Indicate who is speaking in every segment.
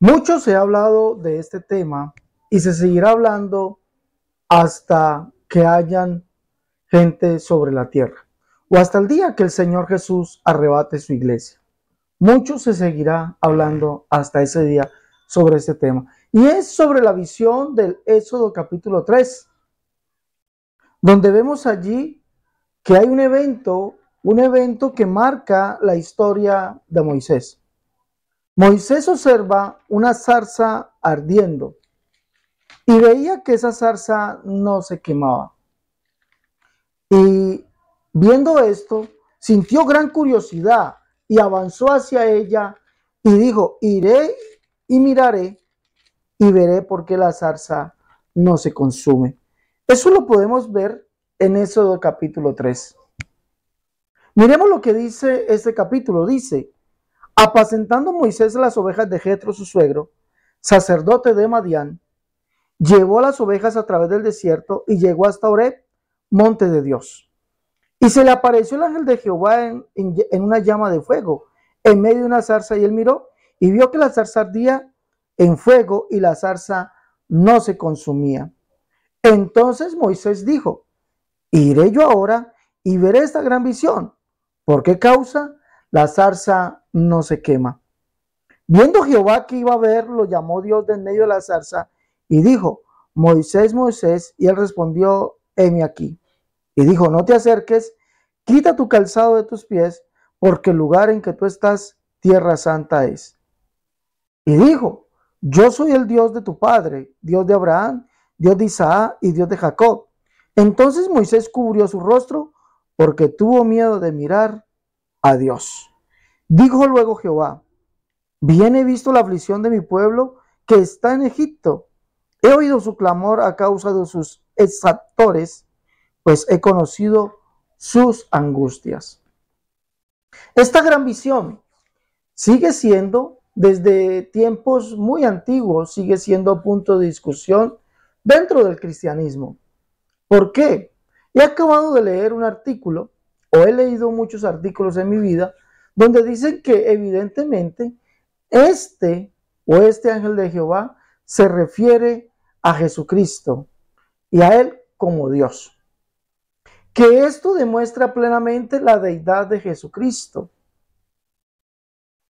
Speaker 1: Mucho se ha hablado de este tema y se seguirá hablando hasta que hayan gente sobre la tierra o hasta el día que el Señor Jesús arrebate su iglesia. Mucho se seguirá hablando hasta ese día sobre este tema. Y es sobre la visión del Éxodo capítulo 3, donde vemos allí que hay un evento, un evento que marca la historia de Moisés. Moisés observa una zarza ardiendo y veía que esa zarza no se quemaba. Y viendo esto, sintió gran curiosidad y avanzó hacia ella y dijo, iré y miraré y veré por qué la zarza no se consume. Eso lo podemos ver en Éxodo capítulo 3. Miremos lo que dice este capítulo. Dice, apacentando Moisés las ovejas de Jetro, su suegro, sacerdote de Madián, llevó las ovejas a través del desierto y llegó hasta Oreb, monte de Dios. Y se le apareció el ángel de Jehová en, en, una llama de fuego, en medio de una zarza, y él miró y vio que la zarza ardía en fuego y la zarza no se consumía. Entonces Moisés dijo, iré yo ahora y veré esta gran visión. ¿Por qué causa? La zarza no se quema. Viendo Jehová que iba a ver, lo llamó Dios de en medio de la zarza y dijo, Moisés, Moisés, y él respondió, heme aquí. Y dijo, no te acerques, quita tu calzado de tus pies, porque el lugar en que tú estás, tierra santa es. Y dijo, yo soy el Dios de tu padre, Dios de Abraham, Dios de Isaac y Dios de Jacob. Entonces Moisés cubrió su rostro porque tuvo miedo de mirar a Dios. Dijo luego Jehová, bien he visto la aflicción de mi pueblo que está en Egipto. He oído su clamor a causa de sus exactores pues he conocido sus angustias. Esta gran visión sigue siendo, desde tiempos muy antiguos, sigue siendo punto de discusión dentro del cristianismo. ¿Por qué? He acabado de leer un artículo, o he leído muchos artículos en mi vida, donde dicen que evidentemente este o este ángel de Jehová se refiere a Jesucristo y a Él como Dios que esto demuestra plenamente la deidad de Jesucristo,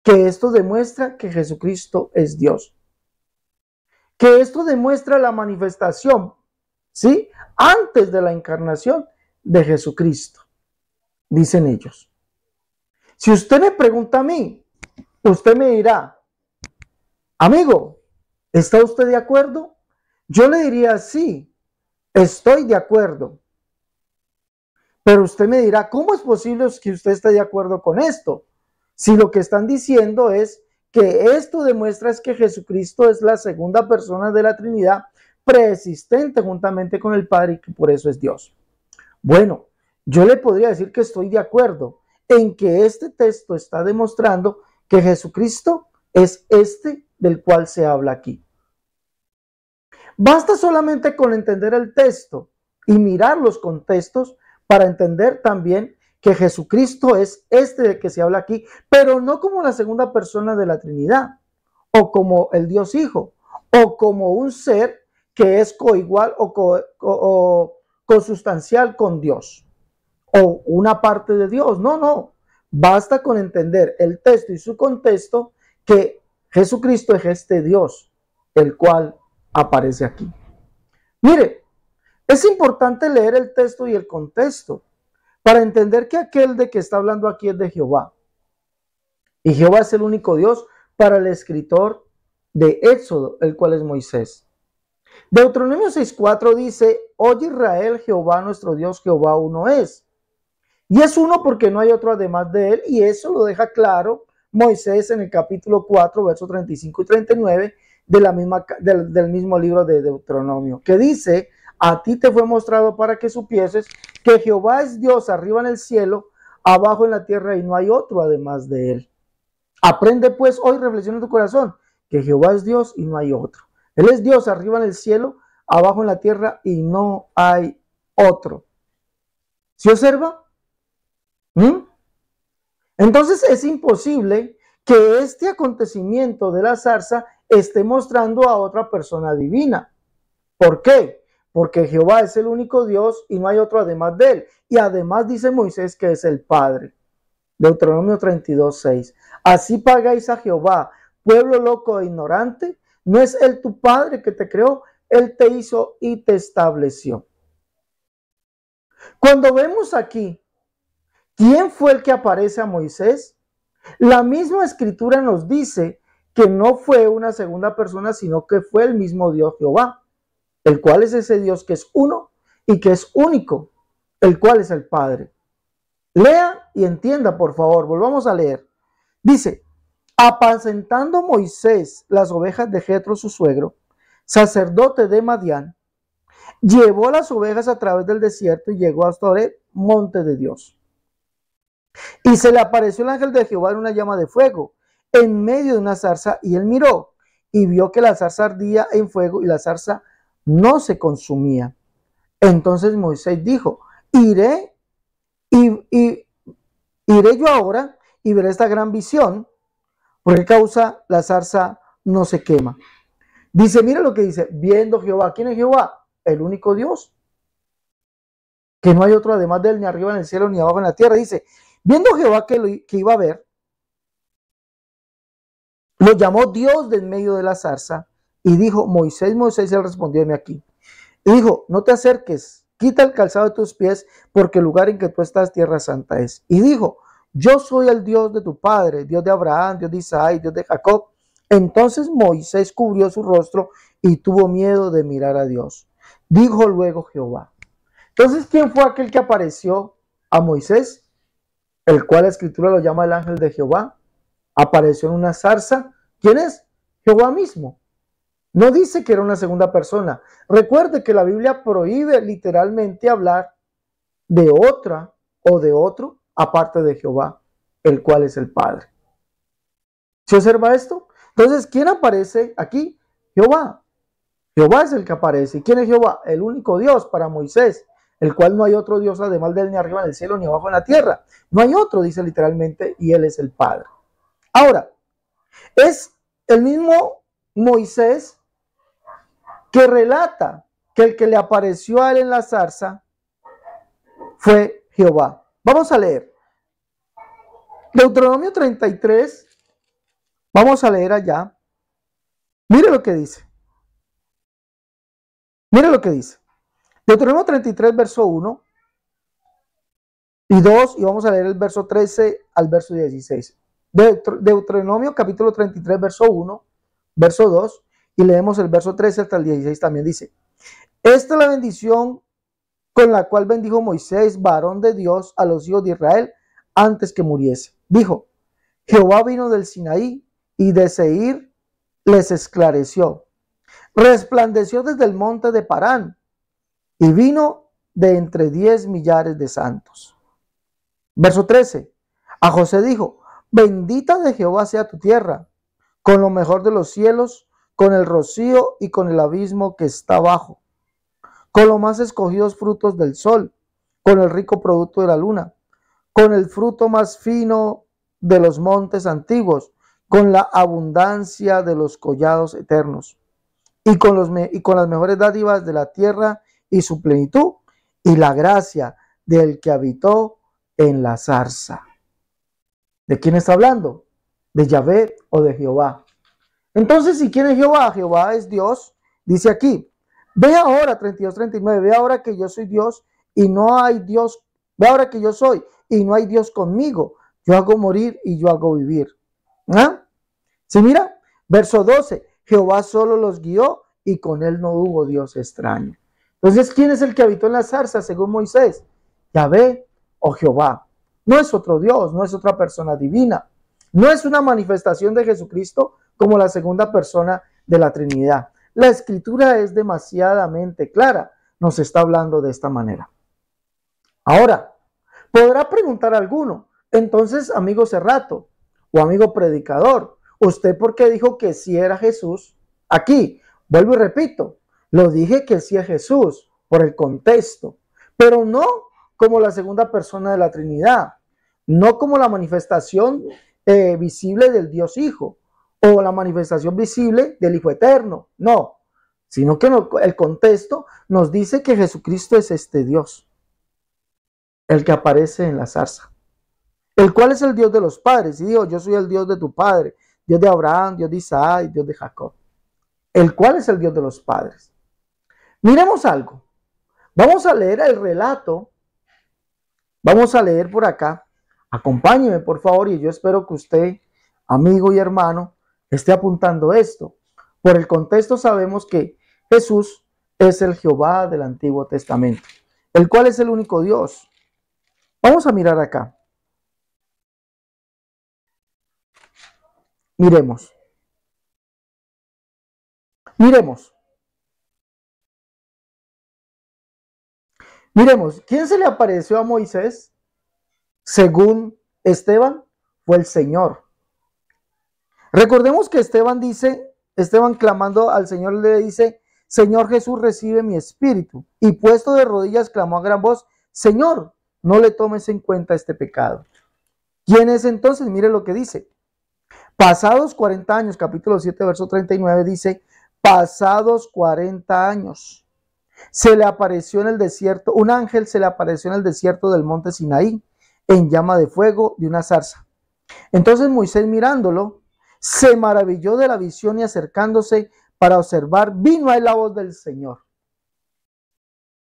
Speaker 1: que esto demuestra que Jesucristo es Dios, que esto demuestra la manifestación, ¿sí? Antes de la encarnación de Jesucristo, dicen ellos. Si usted me pregunta a mí, usted me dirá, amigo, ¿está usted de acuerdo? Yo le diría, sí, estoy de acuerdo. Pero usted me dirá, ¿cómo es posible que usted esté de acuerdo con esto? Si lo que están diciendo es que esto demuestra es que Jesucristo es la segunda persona de la Trinidad preexistente juntamente con el Padre y que por eso es Dios. Bueno, yo le podría decir que estoy de acuerdo en que este texto está demostrando que Jesucristo es este del cual se habla aquí. Basta solamente con entender el texto y mirar los contextos para entender también que Jesucristo es este de que se habla aquí, pero no como la segunda persona de la Trinidad, o como el Dios Hijo, o como un ser que es coigual o, consustancial con Dios, o una parte de Dios. No, no. Basta con entender el texto y su contexto que Jesucristo es este Dios, el cual aparece aquí. Mire, es importante leer el texto y el contexto para entender que aquel de que está hablando aquí es de Jehová. Y Jehová es el único Dios para el escritor de Éxodo, el cual es Moisés. Deuteronomio 6.4 dice, Oye Israel, Jehová nuestro Dios, Jehová uno es. Y es uno porque no hay otro además de él, y eso lo deja claro Moisés en el capítulo 4, versos 35 y 39 de la misma, del, del mismo libro de Deuteronomio, que dice, a ti te fue mostrado para que supieses que Jehová es Dios arriba en el cielo, abajo en la tierra y no hay otro además de él. Aprende pues hoy, reflexiona en tu corazón, que Jehová es Dios y no hay otro. Él es Dios arriba en el cielo, abajo en la tierra y no hay otro. ¿Se observa? ¿Mm? Entonces es imposible que este acontecimiento de la zarza esté mostrando a otra persona divina. ¿Por qué? Porque Jehová es el único Dios y no hay otro además de él. Y además dice Moisés que es el Padre. Deuteronomio 32, 6. Así pagáis a Jehová, pueblo loco e ignorante. No es él tu Padre que te creó, él te hizo y te estableció. Cuando vemos aquí, ¿quién fue el que aparece a Moisés? La misma escritura nos dice que no fue una segunda persona, sino que fue el mismo Dios Jehová, el cual es ese Dios que es uno y que es único, el cual es el Padre. Lea y entienda, por favor, volvamos a leer. Dice, apacentando Moisés las ovejas de Jetro su suegro, sacerdote de Madián, llevó las ovejas a través del desierto y llegó hasta Oreb, monte de Dios. Y se le apareció el ángel de Jehová en una llama de fuego, en medio de una zarza, y él miró y vio que la zarza ardía en fuego y la zarza no se consumía. Entonces Moisés dijo, iré y, iré yo ahora y veré esta gran visión, porque causa la zarza no se quema. Dice, mira lo que dice, viendo Jehová. ¿Quién es Jehová? El único Dios. Que no hay otro además de él, ni arriba en el cielo, ni abajo en la tierra. Dice, viendo Jehová que, iba a ver, lo llamó Dios de en medio de la zarza y dijo, Moisés, Moisés, él respondió, aquí. Y dijo, no te acerques, quita el calzado de tus pies, porque el lugar en que tú estás, tierra santa es. Y dijo, yo soy el Dios de tu padre, Dios de Abraham, Dios de Isaac, Dios de Jacob. Entonces Moisés cubrió su rostro y tuvo miedo de mirar a Dios. Dijo luego Jehová. Entonces, ¿quién fue aquel que apareció a Moisés? El cual la escritura lo llama el ángel de Jehová. Apareció en una zarza. ¿Quién es? Jehová mismo. No dice que era una segunda persona. Recuerde que la Biblia prohíbe literalmente hablar de otra o de otro aparte de Jehová, el cual es el Padre. ¿Se observa esto? Entonces, ¿quién aparece aquí? Jehová. Jehová es el que aparece. ¿Y quién es Jehová? El único Dios para Moisés, el cual no hay otro Dios además de él ni arriba en el cielo ni abajo en la tierra. No hay otro, dice literalmente, y él es el Padre. Ahora, es el mismo Moisés que relata que el que le apareció a él en la zarza fue Jehová. Vamos a leer. Deuteronomio 33, Vamos a leer allá. Mire lo que dice. Mire lo que dice. Deuteronomio 33, verso 1 y 2, y vamos a leer el verso 13 al verso 16. Deuteronomio capítulo 33, verso 1, verso 2, y leemos el verso 13 hasta el 16 también dice, esta es la bendición con la cual bendijo Moisés, varón de Dios, a los hijos de Israel antes que muriese. Dijo, Jehová vino del Sinaí y de Seir les esclareció. Resplandeció desde el monte de Parán y vino de entre diez millares de santos. Verso 13. A José dijo, bendita de Jehová sea tu tierra, con lo mejor de los cielos, con el rocío y con el abismo que está abajo, con los más escogidos frutos del sol, con el rico producto de la luna, con el fruto más fino de los montes antiguos, con la abundancia de los collados eternos y con, los y con las mejores dádivas de la tierra y su plenitud y la gracia del que habitó en la zarza. ¿De quién está hablando? ¿De Yahvé o de Jehová? Entonces, si quién es Jehová? Jehová es Dios. Dice aquí, ve ahora, 32, 39, ve ahora que yo soy Dios y no hay Dios, ve ahora que yo soy y no hay Dios conmigo. Yo hago morir y yo hago vivir. ¿Ah? ¿Sí mira? Verso 12, Jehová solo los guió y con él no hubo Dios extraño. Entonces, ¿quién es el que habitó en la zarza según Moisés? Yahvé o Jehová. No es otro Dios, no es otra persona divina. No es una manifestación de Jesucristo como la segunda persona de la Trinidad. La escritura es demasiadamente clara. Nos está hablando de esta manera. Ahora, podrá preguntar alguno, entonces, amigo Cerrato, o amigo predicador, ¿usted por qué dijo que sí era Jesús? Aquí, vuelvo y repito, lo dije que sí es Jesús por el contexto, pero no como la segunda persona de la Trinidad, no como la manifestación eh, visible del Dios Hijo, o la manifestación visible del Hijo Eterno. No, sino que el contexto nos dice que Jesucristo es este Dios, el que aparece en la zarza, el cual es el Dios de los padres. Y digo, yo soy el Dios de tu padre, Dios de Abraham, Dios de Isaac, Dios de Jacob, el cual es el Dios de los padres. Miremos algo. Vamos a leer el relato. Vamos a leer por acá. Acompáñeme, por favor, y yo espero que usted, amigo y hermano, esté apuntando esto. Por el contexto sabemos que Jesús es el Jehová del Antiguo Testamento, el cual es el único Dios. Vamos a mirar acá. Miremos. Miremos. Miremos, ¿quién se le apareció a Moisés? Según Esteban, fue el Señor. Recordemos que Esteban dice, Esteban clamando al Señor le dice, Señor Jesús recibe mi espíritu. Y puesto de rodillas clamó a gran voz, Señor, no le tomes en cuenta este pecado. ¿Quién es entonces? Mire lo que dice. Pasados 40 años, capítulo 7, verso 39 dice, pasados 40 años, se le apareció en el desierto, un ángel se le apareció en el desierto del monte Sinaí, en llama de fuego de una zarza. Entonces Moisés mirándolo, se maravilló de la visión y acercándose para observar, vino a él la voz del Señor.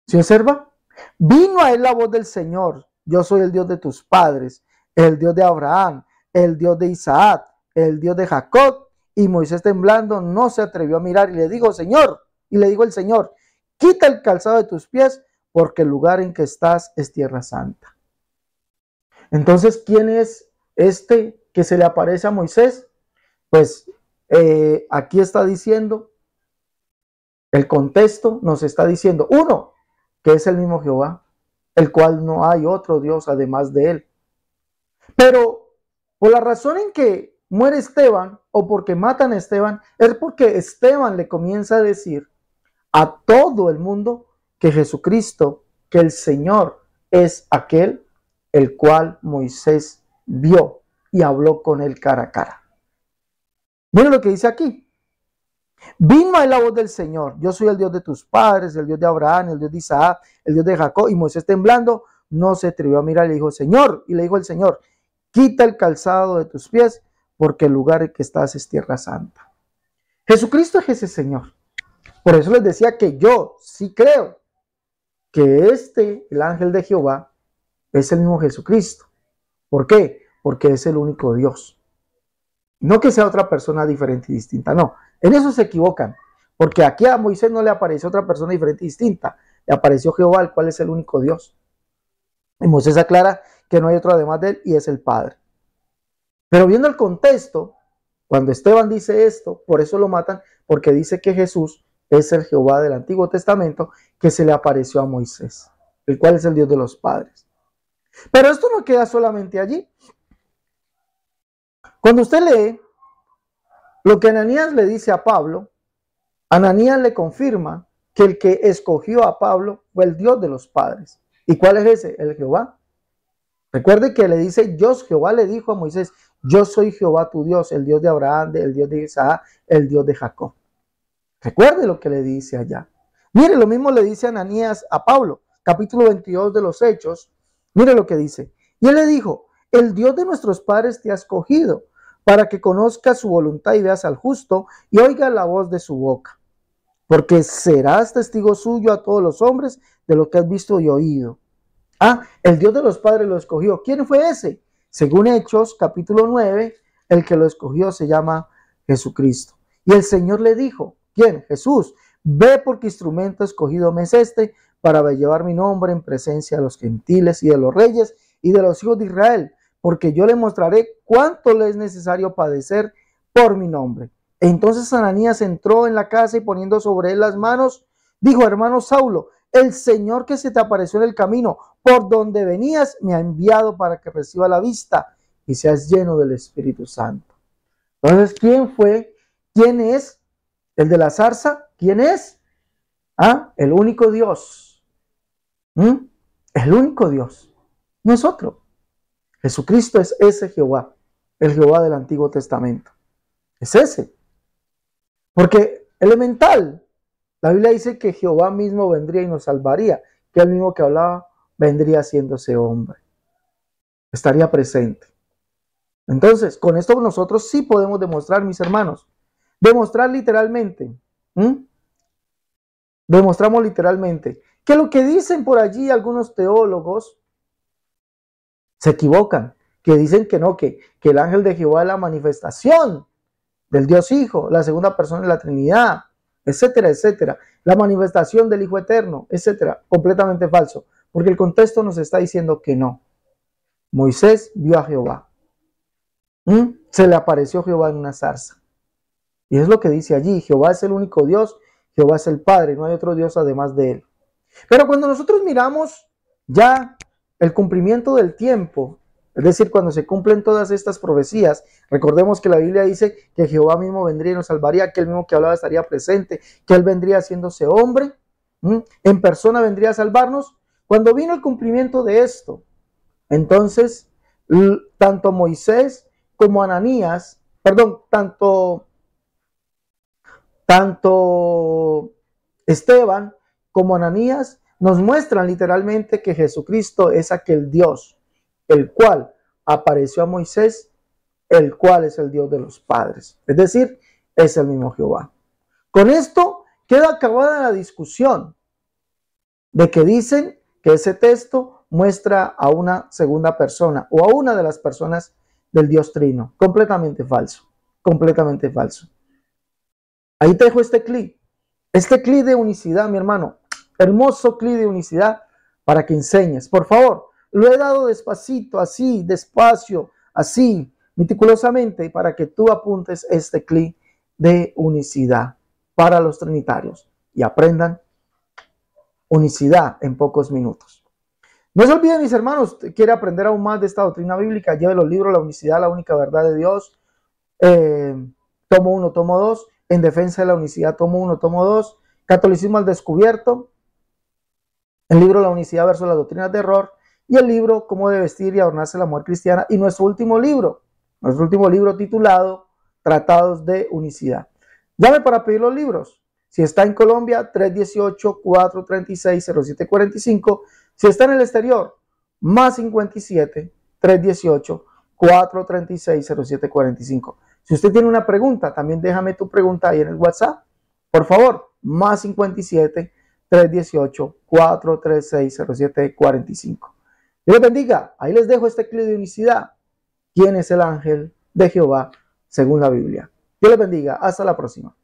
Speaker 1: ¿Se observa? Vino a él la voz del Señor. Yo soy el Dios de tus padres, el Dios de Abraham, el Dios de Isaac, el Dios de Jacob. Y Moisés temblando no se atrevió a mirar y le dijo, Señor, y le dijo el Señor, quita el calzado de tus pies porque el lugar en que estás es tierra santa. Entonces, ¿quién es este que se le aparece a Moisés? Pues eh, aquí está diciendo, el contexto nos está diciendo, uno, que es el mismo Jehová, el cual no hay otro Dios además de él. Pero por la razón en que muere Esteban o porque matan a Esteban, es porque Esteban le comienza a decir a todo el mundo que Jesucristo, que el Señor es aquel el cual Moisés vio y habló con él cara a cara. Miren lo que dice aquí. Vino a la voz del Señor. Yo soy el Dios de tus padres, el Dios de Abraham, el Dios de Isaac, el Dios de Jacob. Y Moisés temblando, no se atrevió a mirar le dijo, Señor. Y le dijo el Señor, quita el calzado de tus pies, porque el lugar en que estás es tierra santa. Jesucristo es ese Señor. Por eso les decía que yo sí creo que este, el ángel de Jehová, es el mismo Jesucristo. ¿Por qué? Porque es el único Dios. No que sea otra persona diferente y distinta, no. En eso se equivocan. Porque aquí a Moisés no le apareció otra persona diferente y distinta. Le apareció Jehová, el cual es el único Dios. Y Moisés aclara que no hay otro además de él y es el Padre. Pero viendo el contexto, cuando Esteban dice esto, por eso lo matan, porque dice que Jesús es el Jehová del Antiguo Testamento que se le apareció a Moisés, el cual es el Dios de los padres. Pero esto no queda solamente allí. Cuando usted lee lo que Ananías le dice a Pablo, Ananías le confirma que el que escogió a Pablo fue el Dios de los padres. ¿Y cuál es ese? El Jehová. Recuerde que le dice, Dios, Jehová le dijo a Moisés, yo soy Jehová tu Dios, el Dios de Abraham, el Dios de Isaac, el Dios de Jacob. Recuerde lo que le dice allá. Mire, lo mismo le dice Ananías a Pablo, capítulo 22 de los Hechos. Mire lo que dice. Y él le dijo, el Dios de nuestros padres te ha escogido para que conozcas su voluntad y veas al justo y oiga la voz de su boca. Porque serás testigo suyo a todos los hombres de lo que has visto y oído. Ah, el Dios de los padres lo escogió. ¿Quién fue ese? Según Hechos, capítulo 9, el que lo escogió se llama Jesucristo. Y el Señor le dijo, ¿quién? Jesús. Ve porque instrumento escogido me es este para llevar mi nombre en presencia de los gentiles y de los reyes y de los hijos de Israel porque yo le mostraré cuánto le es necesario padecer por mi nombre. Entonces Ananías entró en la casa y poniendo sobre él las manos, dijo, hermano Saulo, el Señor que se te apareció en el camino por donde venías me ha enviado para que reciba la vista y seas lleno del Espíritu Santo. Entonces, ¿quién fue? ¿Quién es? ¿El de la zarza? ¿Quién es? Ah, el único Dios. ¿Mm? El único Dios. No es otro. Jesucristo es ese Jehová, el Jehová del Antiguo Testamento. es ese. Porque elemental, la Biblia dice que Jehová mismo vendría y nos salvaría, que el mismo que hablaba vendría haciéndose hombre. Estaría presente. Entonces, con esto nosotros sí podemos demostrar, mis hermanos, demostrar literalmente, demostramos literalmente que lo que dicen por allí algunos teólogos se equivocan, que dicen que no, que, que el ángel de Jehová es la manifestación del Dios Hijo, la segunda persona de la Trinidad, etcétera, etcétera, la manifestación del Hijo Eterno, etcétera, completamente falso, porque el contexto nos está diciendo que no. Moisés vio a Jehová. Se le apareció Jehová en una zarza. Y es lo que dice allí, Jehová es el único Dios, Jehová es el Padre, no hay otro Dios además de él. Pero cuando nosotros miramos ya el cumplimiento del tiempo, es decir, cuando se cumplen todas estas profecías, recordemos que la Biblia dice que Jehová mismo vendría y nos salvaría, que el mismo que hablaba estaría presente, que él vendría haciéndose hombre, en persona vendría a salvarnos. Cuando vino el cumplimiento de esto, entonces tanto Moisés como Ananías, perdón, tanto, tanto Esteban como Ananías nos muestran literalmente que Jesucristo es aquel Dios, el cual apareció a Moisés, el cual es el Dios de los padres. Es decir, es el mismo Jehová. Con esto queda acabada la discusión de que dicen que ese texto muestra a una segunda persona o a una de las personas del Dios Trino. Completamente falso, completamente falso. Ahí te dejo este clip, este clip de unicidad, mi hermano. Hermoso clip de unicidad para que enseñes. Por favor, lo he dado despacito, así, despacio, así, meticulosamente, para que tú apuntes este clip de unicidad para los trinitarios. Y aprendan unicidad en pocos minutos. No se olviden, mis hermanos, quiere aprender aún más de esta doctrina bíblica, lleve los libros La unicidad, la única verdad de Dios, eh, tomo 1, tomo 2, en defensa de la unicidad, tomo 1, tomo 2, catolicismo al descubierto, el libro La unicidad versus las doctrinas de error y el libro Cómo debe vestir y adornarse la mujer cristiana y nuestro último libro, nuestro último libro titulado Tratados de Unicidad. Llame para pedir los libros. Si está en Colombia, 318-436-0745. Si está en el exterior, más 57 318 436-0745. Si usted tiene una pregunta, también déjame tu pregunta ahí en el WhatsApp. Por favor, más 57 318-436-0745. Dios bendiga. Ahí les dejo este clip de unicidad. ¿Quién es el ángel de Jehová según la Biblia? Dios les bendiga. Hasta la próxima.